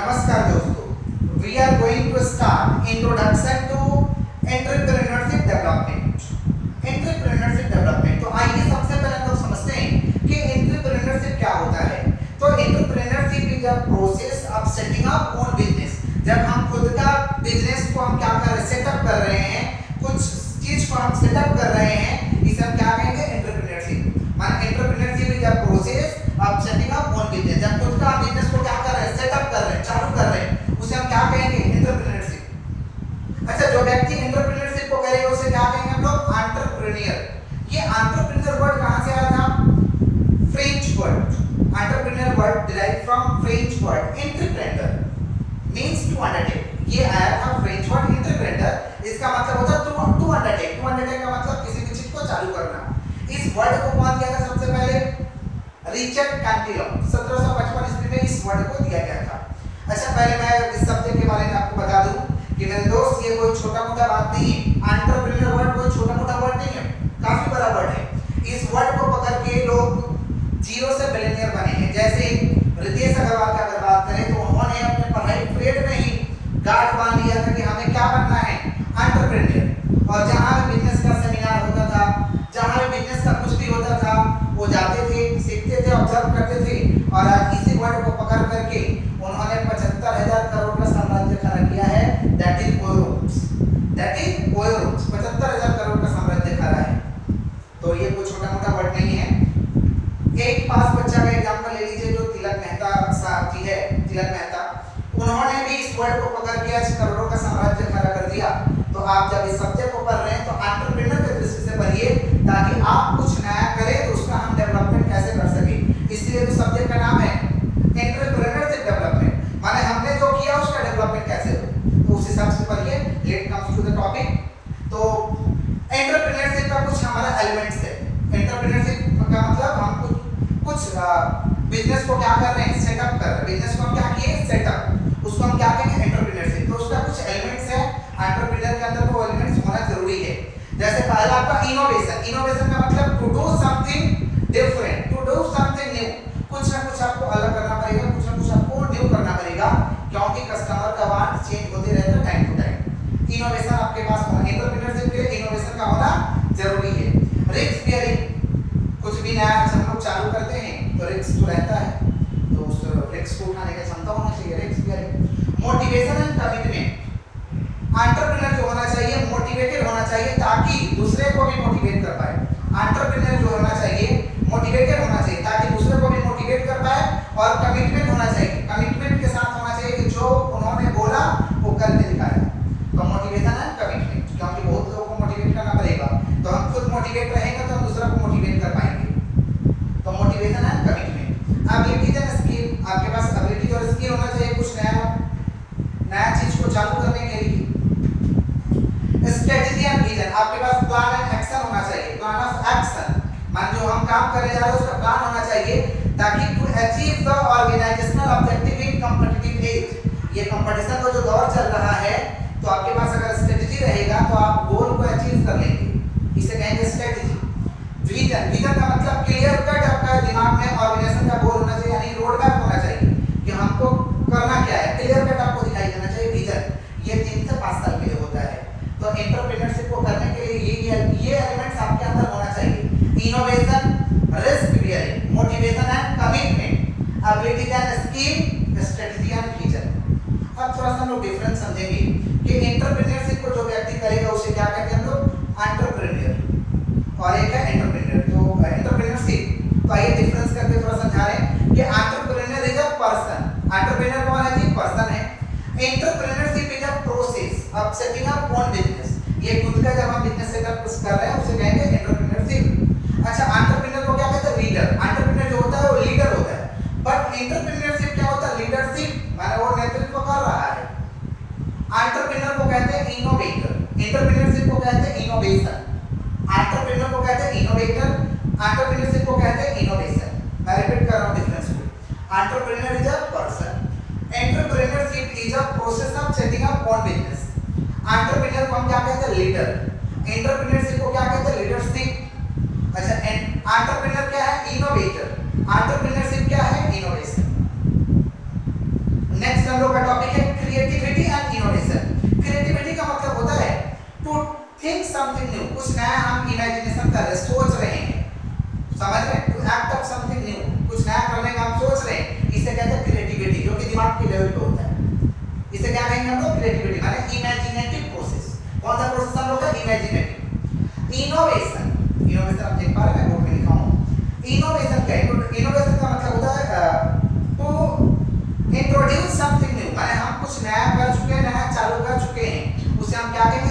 नमस्कार दोस्तों। We are going to start introduction to entrepreneurship development entrepreneurship development तो आइए सबसे पहले हम समझते हैं कि एंटरप्रेन्योरशिप क्या होता है। तो entrepreneurship is a process of setting up own business जब हम खुद का बिज़नेस को हम क्या कर सेटअप कर रहे हैं कुछ चीज़ को हम सेटअप कर रहे हैं इसे हम क्या कहेंगे एंटरप्रेन्योरशिप माने entrepreneurship is a process of setting up own business जब खुद का बिज़नेस को क्या कर रहे हैं सेटअप कर रहे हैं चालू कर रहे हैं उसे हम क्या कहेंगे एंटरप्रेन्योरशिप अच्छा जो व्यक्ति एंटरप्रेन्योरशिप को करेगा उसे क्या कहेंगे हम लोग एंटरप्रेन्योर ये एंटरप्रेन्योर वर्ड कहाँ से आया था French word derive from French word entrepreneur means to undertake ये आया था फ्रेंच वर्ड एंटरप्रेन्योर इसका मतलब होता है to to undertake to undertake का मतलब किसी भी चीज़ को चालू करना इस वर्ड को कौन दिया था सबसे पहले रिचर्ड कैंटिलो 1755 ईस्वी में इस वर्ड को दिया गया था। अच्छा पहले मैं इस सब्जेक्ट के बारे में आपको बता दूँ कि मेरे दोस्त, ये कोई छोटा मोटा बात नहीं है। एंटरप्रेन्योर वर्ड कोई छोटा मोटा वर्ड नहीं है। काफ़ी बड़ा वर्ड है। इस वर्ड को पकड़ के लोग ज़ीरो से बिलियनियर बने हैं। जैसे रितेश अग्रवाल की अगर बात करें तो उन्होंने अपने पढ़ाई ट्रेड में ही गार्ड बाँध लिया था कि हमें क्या बनना है? एंटरप्रेन्योर और जहाँ बिज़नेस का सेमिनार होता था, जहाँ बिज़नेस का कुछ भी होता था, वो जाते थे, सीखते थे ऑब्ज़र्व करते थे। और आज इसी वर्ड को पकड़ करके उन्होंने पचहत्तर हज़ार करोड़ का साम्राज्य खड़ा किया है that is OYO Rooms that is OYO Rooms पचहत्तर हज़ार करोड़ का साम्राज्य खड़ा है तो ये कोई छोटा मोटा वर्ड नहीं है एक पास बच्चा का एग्जांपल ले लीजिए जो तिलक मेहता साहब जी है तिलक मेहता उन्होंने को पकड़ के आज करोड़ों का साम्राज्य खड़ा कर दिया। तो आप जब इस सब्जेक्ट को पढ़ रहे हैं तो एंटरप्रेन्योर के दृष्टि से पढ़िए, ताकि आप कुछ नया करें तो उसका हम डेवलपमेंट कैसे कर सके। इसलिए तो सब्जेक्ट का नाम है एंटरप्रेन्योरशिप डेवलपमेंट माने हमने जो किया, उसका डेवलपमेंट कैसे हो? तो उस हिसाब से पढ़िए। Let comes to the topic तो एंटरप्रेन्योरशिप का कुछ हमारा एलिमेंट्स है। एंटरप्रेन्योरशिप का मतलब हम कुछ कुछ बिज़नेस को क्या कर रहे हैं? सेटअप कर रहे हैं। बिज़नेस को हम क्या किए? सेटअप उसको हम क्या कहेंगे एंटरप्रेन्योरशिप तो उसका कुछ एलिमेंट्स है एंटरप्रेन्योर के अंदर वो एलिमेंट्स होना ज़रूरी है जैसे पहला आपका इनोवेशन इनोवेशन का मतलब to do something different to do something new कुछ ना कुछ आपको अलग करना पड़ेगा, कुछ ना कुछ आपको न्यू करना पड़ेगा, क्योंकि कस्टमर का वांट चेंज होते रहता है टाइम टू टाइम इनोवेशन आपके पास होना एंटरप्रेन्योरशिप के लिए इनोवेशन का होना ज़रूरी है. रिस्क बियरिंग कुछ भी नया हम लोग चालू करते हैं तो रिस्क तो रहता है. तो उस रिस्क को उठाने की क्षमता होना चाहिए risk bearing motivation and commitment entrepreneur जो होना चाहिए मोटिवेटेड होना चाहिए ताकि दूसरे को भी मोटिवेट कर पाए एंटरप्रेन्योर जो होना चाहिए मोटिवेटेड होना चाहिए ताकि दूसरे को भी मोटिवेट कर पाए और कमिटमेंट होना चाहिए कमिटमेंट के साथ होना चाहिए कि जो उन्होंने बोला वो करके दिखाया तो मोटिवेशन है कमिटमेंट क्योंकि बहुत लोगों को मोटिवेट करना पड़ेगा तो हम खुद मोटिवेट रहेंगे तो हम दूसरा को मोटिवेट कर पाएँगे तो मोटिवेशन है कमिटमेंट एबिलिटीज एंड स्किल आपके पास एबिलिटीज और स्किल होना चाहिए कुछ नया नया चीज़ को चालू करने के लिए। स्ट्रेटजी एंड विजन आपके पास प्लान एंड एक्शन होना चाहिए। प्लान ऑफ़ एक्शन मान जो हम काम करने जा रहे हैं, उसका प्लान होना चाहिए, ताकि to achieve the organisational objective in competitive edge ये कंपटीशन का जो दौर चल रहा है तो आपके पास अगर स्ट्रेटजी रहेगा तो आप गोल को अचीव कर लेंगे। इसे कहेंगे स्ट्रेटजी विजन विजन का मतलब क्लियर कट आपका दिमाग में ऑर्गेनाइजेशन का गोल होना चाहिए यानी रोड मैप होना चाहिए कि हमको करना क्या है क्लियर कट आपको दिखाई देना चाहिए विजन ये तीन से पाँच साल के लिए होता है तो एंटरप्रेन्योरशिप को करने के लिए ये ये एलिमेंट्स आपके अंदर होना चाहिए innovation risk bearing motivation and commitment ability and skill strategy and vision अब थोड़ा सा हम लोग डिफरेंस समझेंगे कि एंटरप्रेन्योरशिप को जो व्यक्ति करेगा उसे क्या कहते हैं हम लोग एंटरप्रेन्योर और एक है एंटरप्रेन्योर तो एंटरप्रेन्योरशिप तो आइए डिफरेंस करके थोड़ा समझा रहे हैं कि entrepreneur is a person entrepreneur कौन है जी पर्सन है entrepreneurship is a process of setting up own business ये खुद का जब हम बिज़नेस सेटअप कर रहे हैं उसे कहेंगे एंटरप्रेन्योरशिप अच्छा एंटरप्रेन्योर को क्या कहते हैं? लीडर एंटरप्रेन्योर जो होता है, वो लीडर होता है। बट एंटरप्रेन्योरशिप क्या होता है? लीडरशिप माने वो नेतृत्व कर रहा है। एंटरप्रेन्योर को कहते हैं इनोवेटर एंटरप्रेन्योरशिप को कहते हैं इनोवेशन एंटरप्रेन्योर को कहते हैं इनोवेटर एंटरप्रेन्योरशिप को कहते हैं इनोवेशन मैं रिपीट कर रहा हूँ डिफरेंस को entrepreneur is a person entrepreneurship is a process of setting up own business entrepreneur को हम क्या कहते हैं लीडर एंटरप्रेन्योरशिप को क्या कहते हैं? लीडरशिप अच्छा एंटरप्रेन्योर क्या है? इनोवेटर एंटरप्रेन्योरशिप क्या है? इनोवेशन नेक्स्ट हम लोग का टॉपिक है क्रिएटिविटी एंड इनोवेशन क्रिएटिविटी का मतलब होता है टू थिंक समथिंग न्यू कुछ नया हम इमेजिनेशन कर रहे सोच रहे हैं। समझ रहे हैं? To act of something new कुछ नया करने का हम सोच रहे हैं। इसे कहते हैं क्रिएटिविटी जो कि दिमाग के लेवल पे होता है। इसे क्या कहेंगे हम लोग? Creativity ya que